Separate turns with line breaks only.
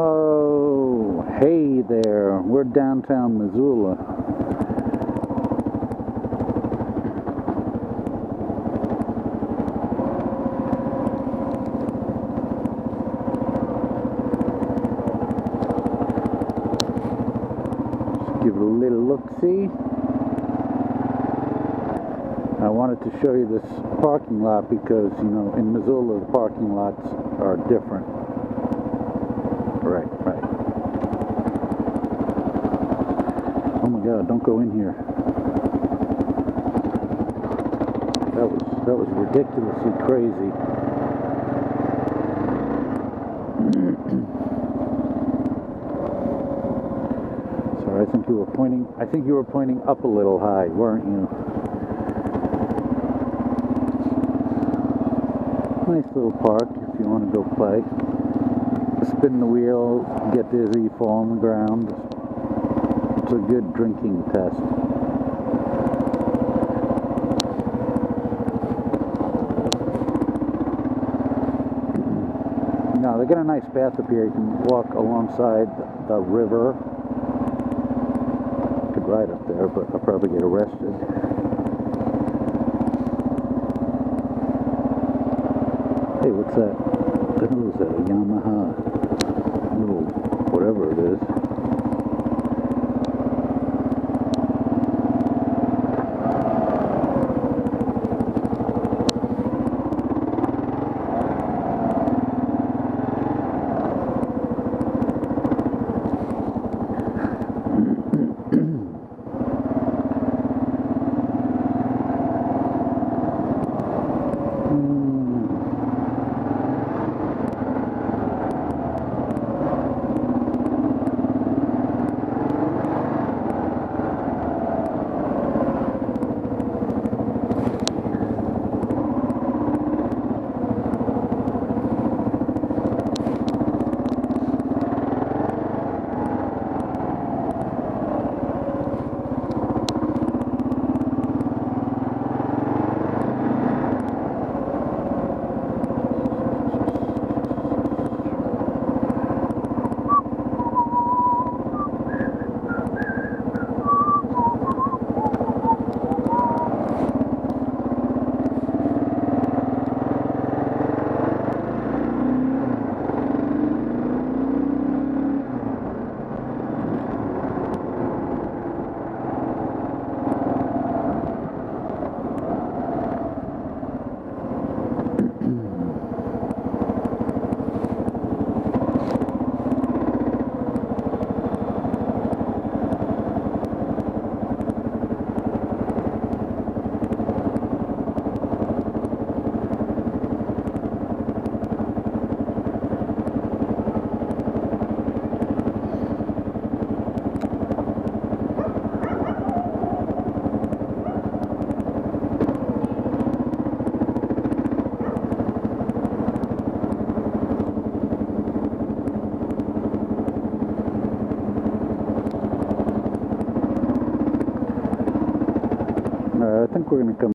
Oh, hey there. We're downtown Missoula. Just give it a little look-see. I wanted to show you this parking lot because, you know, in Missoula the parking lots are different. Right, right. Oh my god, don't go in here. That was that was ridiculously crazy. Sorry, I think you were pointing I think you were pointing up a little high, weren't you? Nice little park if you want to go play. Spin the wheel, get dizzy, fall on the ground. It's a good drinking test. No, they got a nice path up here. You can walk alongside the river. Could ride up there, but I'll probably get arrested. Hey, what's that? What that? I think we're going to come